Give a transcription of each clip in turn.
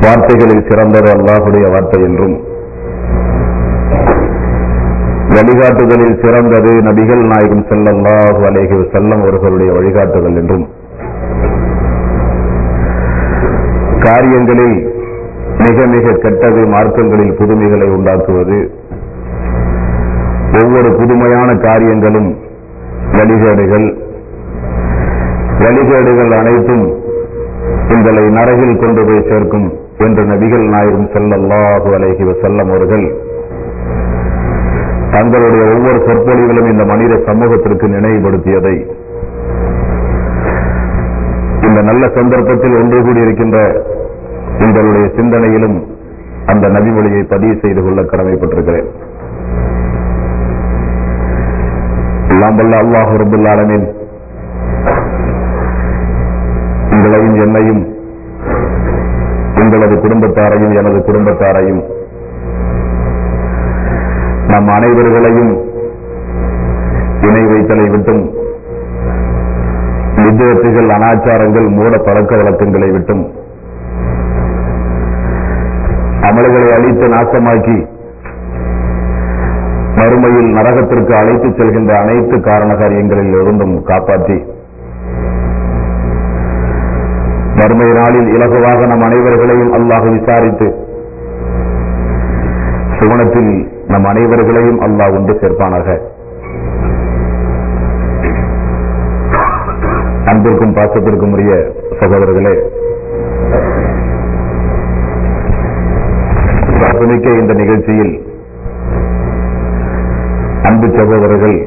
வார்த்தைகளில் சிறந்தது அல்லாஹுடைய வார்த்தை என்றும். வழிகாட்டுதலில் சிறந்தது நபிகள் நாயகம் செல்லல்லாஹு அலேஹி செல்லம் அவர்களுடைய வழிகாட்டுதல் என்றும். காரியங்களில் மிக மிக கெட்டது மார்க்கங்களில் புதுமைகளை உண்டாக்குவது. ஒவ்வொரு புதுமையான காரியங்களும் வழிகேடுகள். வழிகேடுகள் அனைத்தும் உங்களை நரகில் கொண்டு போய் சேர்க்கும். என்று நபிகள் நாயகம் செல்லல்லாஹு அலைகி வஸல்லம் அவர்கள் தங்களுடைய ஒவ்வொரு சொற்பொழிவிலும் இந்த மனித சமூகத்திற்கு நினைவுபடுத்தியதை இந்த நல்ல சந்தர்ப்பத்தில் ஒன்று கூடியிருக்கின்ற எங்களுடைய சிந்தனையிலும் அந்த நபிமொழியை பதிவு செய்து கொள்ள கடமைப்பட்டிருக்கிறேன். எல்லாம் வல்ல அல்லாஹ் ரபுல்லாலமின் உங்களையும் என்னையும் உங்களது குடும்பத்தாரையும் எனது குடும்பத்தாரையும் நம் அனைவர்களையும் இணை வைத்தலை விட்டும் வித்தியத்துகள் அனாச்சாரங்கள் மூட பழக்க வழக்கங்களை விட்டும் அமல்களை அழித்து நாசமாக்கி மறுமையில் நரகத்திற்கு அழைத்துச் செல்கின்ற அனைத்து காரண காரியங்களில் இருந்தும் காப்பாற்றி மறுமை நாளில் இலகுவாக நம் அனைவர்களையும் அல்லாஹ் விசாரித்து சுவனத்தில் நம் அனைவர்களையும் அல்லாஹ் ஒன்று சேர்ப்பானாக. அன்பிற்கும் பாசத்திற்கும் உரிய சகோதரர்களே மிக்க இந்த நிகழ்ச்சியில் அன்பு சகோதரர்கள்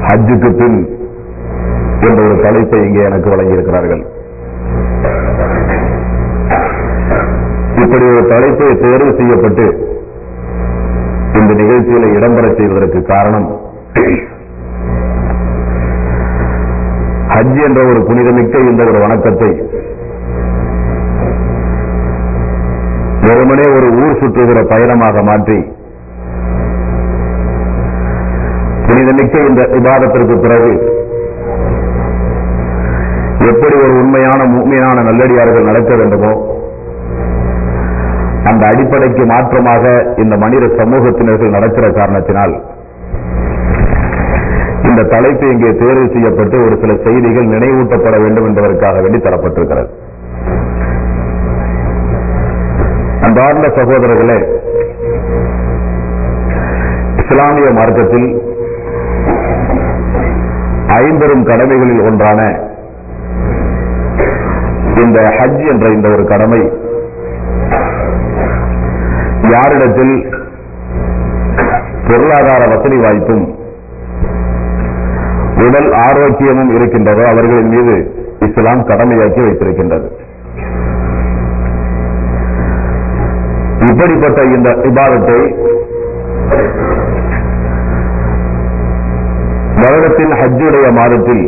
ஹஜ்ஜுக்கு பின் என்ற ஒரு தலைப்பை இங்கே எனக்கு வழங்கியிருக்கிறார்கள். இப்படி ஒரு தலைப்பை தேர்வு செய்யப்பட்டு இந்த நிகழ்ச்சியில இடம்பெற செய்வதற்கு காரணம் ஹஜ் என்ற ஒரு புனிதமிக்க இந்த ஒரு வணக்கத்தை வெறுமனே ஒரு ஊர் சுற்றுகிற பயணமாக மாற்றி புனிதமிக்க இந்த விவாதத்திற்கு பிறகு எப்படி ஒரு உண்மையான உண்மையான நல்லடியார்கள் நடக்க வேண்டுமோ அந்த அடிப்படைக்கு மாற்றமாக இந்த மனித சமூகத்தினர்கள் நடக்கிற காரணத்தினால் இந்த தலைப்பு இங்கே தேர்வு செய்யப்பட்டு ஒரு சில செய்திகள் நினைவூட்டப்பட வேண்டும் என்பதற்காக வேண்டி தரப்பட்டிருக்கிறது. அன்பார்ந்த சகோதரர்களே இஸ்லாமிய மார்க்கத்தில் ஐம்பெரும் கடமைகளில் ஒன்றான இந்த ஹஜ் என்ற இந்த ஒரு கடமை யாரிடத்தில் பொருளாதார வசதி வாய்ப்பும் உடல் ஆரோக்கியமும் இருக்கின்றதோ அவர்களின் மீது இஸ்லாம் கடமையாக்கி வைத்திருக்கின்றது. இப்படிப்பட்ட இந்த விவாதத்தை வருடத்தின் ஹஜ்ஜுடைய மாதத்தில்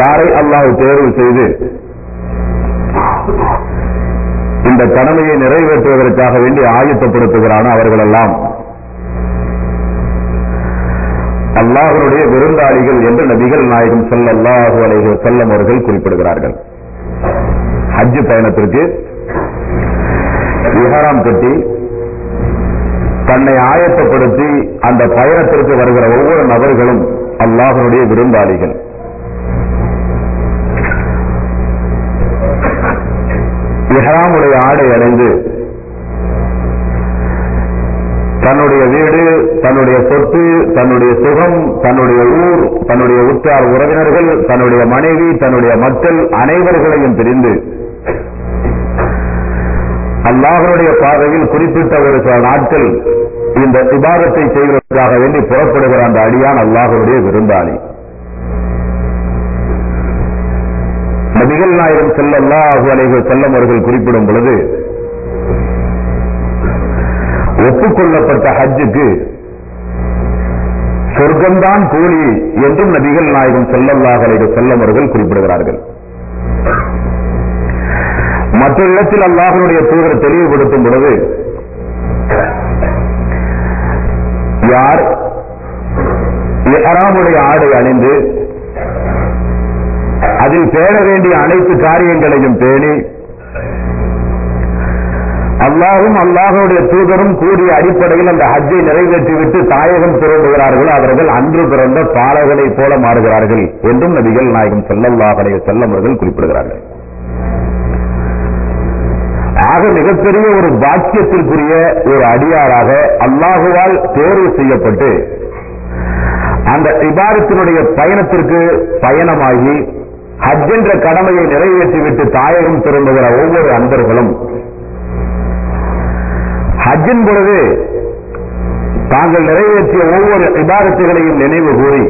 யாரை அல்லாஹ் தேர்வு செய்து இந்த கடமையை நிறைவேற்றுவதற்காக வேண்டி ஆயத்தப்படுத்துகிறானோ அவர்களெல்லாம்? அல்லாஹனுடைய விருந்தாளிகள் என்று நபிகள் நாயகம் ஸல்லல்லாஹு அலைஹி வஸல்லம் அவர்கள் குறிப்பிடுகிறார்கள். ஹஜ் பயணத்திற்கு விஹாரம் கட்டி தன்னை ஆயத்தப்படுத்தி அந்த பயணத்திற்கு வருகிற ஒவ்வொரு நபர்களும் அல்லாஹனுடைய விருந்தாளிகள். இஹராமுடைய ஆடை அடைந்து தன்னுடைய வீடு தன்னுடைய சொத்து தன்னுடைய சுகம் தன்னுடைய ஊர் தன்னுடைய உற்றார் உறவினர்கள் தன்னுடைய மனைவி தன்னுடைய மக்கள் அனைவர்களையும் பிரிந்து அல்லாஹனுடைய பாதையில் குறிப்பிட்ட ஒரு சில நாட்கள் இந்த விவாதத்தை செய்வதற்காக வேண்டி புறப்படுகிற அந்த அடியான் அல்லாஹனுடைய விருந்தாளி. நபிகள் நாயகம் செல்லல்லாஹு அலைகள் செல்லம் அவர்கள் குறிப்பிடும் பொழுது ஒப்புக்கொள்ளப்பட்ட ஹஜ்ஜுக்கு சொர்க்கம்தான் கூலி என்றும் நபிகள் நாயகம் செல்லல்லாஹு அலைகள் செல்லம் அவர்கள் குறிப்பிடுகிறார்கள். மற்ற இடத்தில் அல்லாஹனுடைய தூதர் தெளிவுபடுத்தும் பொழுது யார் இஹ்ராமுடைய ஆடை அணிந்து அதில் பேண வேண்டிய அனைத்து காரியங்களையும் பேணி அல்லாஹும் அல்லாஹுடைய தூதரும் கூறிய அடிப்படையில் அந்த ஹஜ்ஜை நிறைவேற்றிவிட்டு தாயகம் திரும்புகிறார்கள் அவர்கள் அன்று பிறந்த பாலகனைப் போல மாறுகிறார்கள் என்றும் நபிகள் நாயகம் செல்லல்லாஹடைய செல்லம் அவர்கள் குறிப்பிடுகிறார்கள். ஆக மிகப்பெரிய ஒரு பாக்கியத்திற்குரிய ஒரு அடியாராக அல்லாஹுவால் தேர்வு செய்யப்பட்டு அந்த இபாரத்தினுடைய பயணத்திற்கு பயணமாகி ஹஜ் என்ற கடமையை நிறைவேற்றிவிட்டு தாயகம் திரும்புகிற ஒவ்வொரு அன்பர்களும் ஹஜ்ஜின் பொழுது தாங்கள் நிறைவேற்றிய ஒவ்வொரு இபாரத்துகளையும் நினைவு கூறி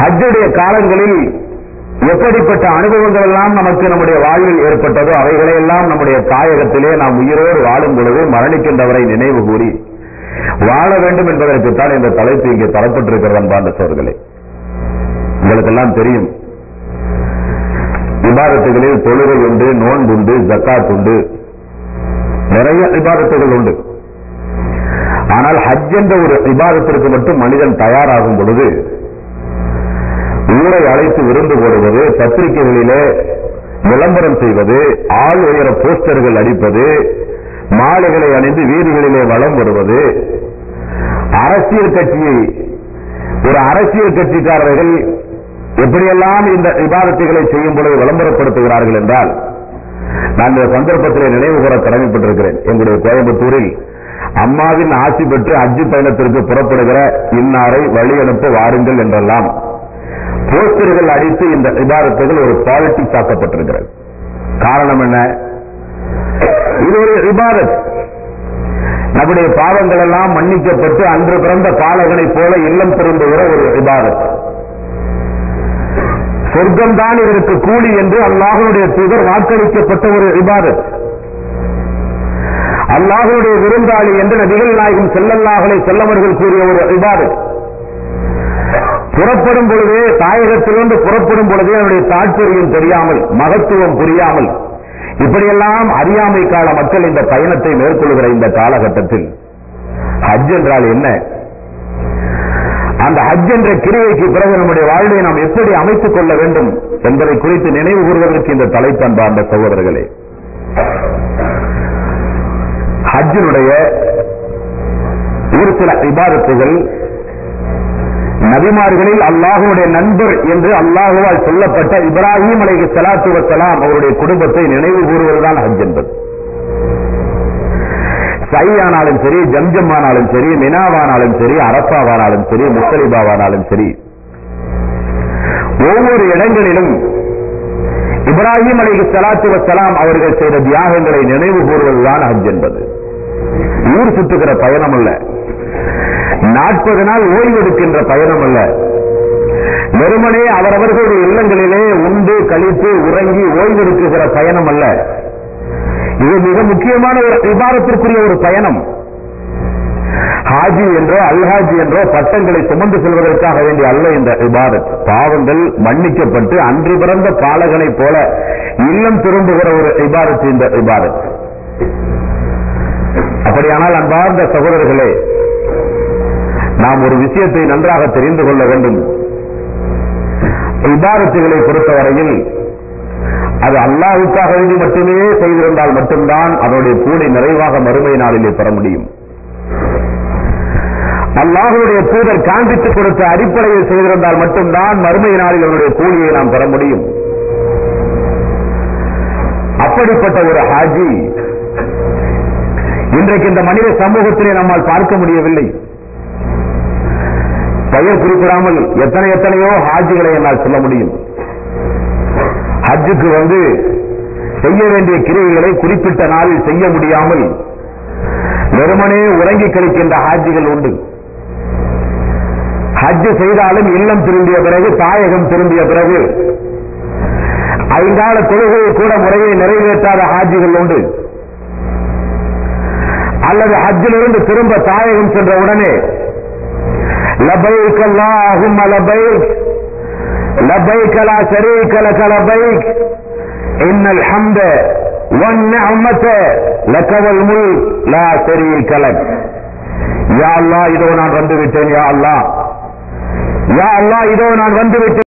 ஹஜ்ஜுடைய காலங்களில் எப்படிப்பட்ட அனுபவங்கள் எல்லாம் நமக்கு நம்முடைய வாழ்வில் ஏற்பட்டதோ அவைகளை எல்லாம் நம்முடைய தாயகத்திலே நாம் உயிரோடு வாழும் பொழுது மரணிக்கின்றவரை நினைவு கூறி வாழ வேண்டும் என்பதற்குத்தான் இந்த தலைப்பு இங்கே தரப்பட்டிருக்கிறது அன்பார்ந்த சோர்களே. உங்களுக்கெல்லாம் தெரியும். விவாதத்துகளில் தொழுகை உண்டு நோன்புண்டு ஜக்காத் உண்டு. நிறைய விவாதத்துகள் உண்டு. ஆனால் ஹஜ் என்ற ஒரு விவாதத்திற்கு மட்டும் மனிதன் தயாராகும் பொழுது ஊரை அழைத்து விருந்து போடுவது பத்திரிகைகளிலே விளம்பரம் செய்வது ஆள் உயர போஸ்டர்கள் அடிப்பது மாலைகளை அணிந்து வீதிகளிலே வளம் வருவது அரசியல் கட்சியை ஒரு அரசியல் கட்சிக்காரர்கள் எப்படியெல்லாம் இந்த விவாதத்துகளை செய்யும் பொழுது விளம்பரப்படுத்துகிறார்கள் என்றால் நான் இந்த சந்தர்ப்பத்தில் நினைவு கூற கடமைப்பட்டிருக்கிறேன். எங்களுடைய கோயம்புத்தூரில் அம்மாவின் ஆட்சி பெற்று அஜி பயணத்திற்கு புறப்படுகிற இன்னாரை வழி அனுப்ப வாருங்கள் என்றெல்லாம் போஸ்டர்கள் அடித்து இந்த விவாதத்துகள் ஒரு பாலிட்டிக்ஸ் ஆக்கப்பட்டிருக்கிறது. காரணம் என்ன? இது ஒரு விவாதத் நம்முடைய பாவங்கள் எல்லாம் மன்னிக்கப்பட்டு அன்று பிறந்த பாலகனை போல இல்லம் திரும்புகிற ஒரு விவாதத் சொர்க்கம் தான் இதற்கு கூலி என்று அல்லாஹனுடைய தூதர் வாக்களிக்கப்பட்ட ஒரு விவாதத் அல்லாஹனுடைய விருந்தாளி என்று நபிகள் நாயகம் செல்லல்லாஹலை செல்லவர்கள் கூறிய ஒரு விவாதத் புறப்படும் பொழுது தாயகத்திலிருந்து புறப்படும் பொழுதே அவருடைய தாற்பயம் தெரியாமல் மகத்துவம் புரியாமல் இப்படியெல்லாம் அறியாமை கால மக்கள் இந்த பயணத்தை மேற்கொள்கிற இந்த காலகட்டத்தில் ஹஜ் என்றால் என்ன? அந்த ஹஜ் என்ற கிரியைக்கு பிறகு நம்முடைய வாழ்வை நாம் எப்படி அமைத்துக் கொள்ள வேண்டும் என்பதை குறித்து நினைவு கூறுவதற்கு இந்த தலைப்பு அன்பார்ந்த சகோதரர்களே. ஹஜ்ஜினுடைய ஒரு சில விவாதத்துகள் நபிமார்களில் அல்லாஹுடைய நண்பர் என்று அல்லாஹுவால் சொல்லப்பட்ட இப்ராஹிம் அலைஹி ஸலாத்து வஸலாம் அவருடைய குடும்பத்தை நினைவு கூறுவதுதான் ஹஜ் என்பது. சையானாலும் ஆனாலும் சரி ஜம்ஜம் ஆனாலும் சரி மினாவானாலும் சரி அரசாவானாலும் சரி முத்தலிபாவானாலும் சரி. ஒவ்வொரு இடங்களிலும் இப்ராஹிம் அலைஹி சலாத்து வசலாம் அவர்கள் செய்த தியாகங்களை நினைவு கூறுவதுதான் ஹஜ் என்பது. ஊர் சுற்றுகிற பயணம் அல்ல நாற்பது நாள் ஓய்வெடுக்கின்ற பயணம் அல்ல வெறுமனே அவரவர்களுடைய இல்லங்களிலே உண்டு கழித்து உறங்கி ஓய்வெடுக்குகிற பயணம் அல்ல இது மிக முக்கியமான ஒரு விவாதத்திற்குரிய ஒரு பயணம். ஹாஜி என்றோ அல்ஹாஜி என்றோ பட்டங்களை சுமந்து செல்வதற்காக வேண்டிய அல்ல இந்த விவாதத் பாவங்கள் மன்னிக்கப்பட்டு அன்று பிறந்த பாலகனை போல இல்லம் திரும்புகிற ஒரு விவாதத்து இந்த விவாதத் அப்படியானால் அன்பார்ந்த சகோதரர்களே நாம் ஒரு விஷயத்தை நன்றாக தெரிந்து கொள்ள வேண்டும். இபாரத்துகளை பொறுத்தவரையில் அது அல்லாவுக்காக வேண்டி மட்டுமே செய்திருந்தால் மட்டும்தான் அதனுடைய கூலி நிறைவாக மறுமை நாளிலே பெற முடியும். அல்லாஹுடைய தூதர் காண்பித்துக் கொடுத்த அடிப்படையில் செய்திருந்தால் மட்டும்தான் மறுமை நாளில் அவனுடைய கூலியை நாம் பெற முடியும். அப்படிப்பட்ட ஒரு ஹாஜி இன்றைக்கு இந்த மனித சமூகத்திலே நம்மால் பார்க்க முடியவில்லை. பெயர் குறிப்பிடாமல் எத்தனை எத்தனையோ ஹாஜிகளை என்னால் சொல்ல முடியும். ஹஜ்ஜுக்கு வந்து செய்ய வேண்டிய கிரியைகளை குறிப்பிட்ட நாளில் செய்ய முடியாமல் வெறுமனே உறங்கி கழிக்கின்ற ஹாஜிகள் உண்டு. ஹஜ் செய்தாலும் இல்லம் திரும்பிய பிறகு தாயகம் திரும்பிய பிறகு ஐந்தாள தொழுகையை கூட முறையை நிறைவேற்றாத ஹாஜிகள் உண்டு. அல்லது ஹஜ்ஜிலிருந்து திரும்ப தாயகம் சென்ற உடனே லபைக் அல்லாஹும் லபைக் لبيك لا شريك لك لبيك إن الحمد والنعمة لك والملك لا شريك لك يا الله இதோ நான் வந்து விட்டேன் யா அல்லாஹ் யா அல்லாஹ் இதோ நான் வந்து விட்டேன்